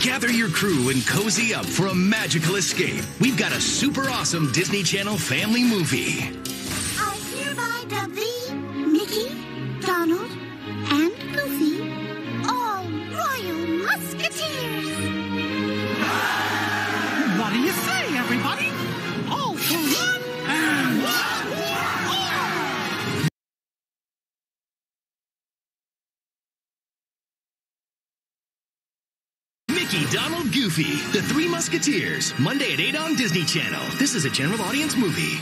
Gather your crew and cozy up for a magical escape. We've got a super awesome Disney Channel family movie. I hereby dub thee Mickey, Donald, and Goofy, all royal musketeers. What do you say, everybody? Mickey, Donald, Goofy, The Three Musketeers, Monday at 8 on Disney Channel. This is a general audience movie.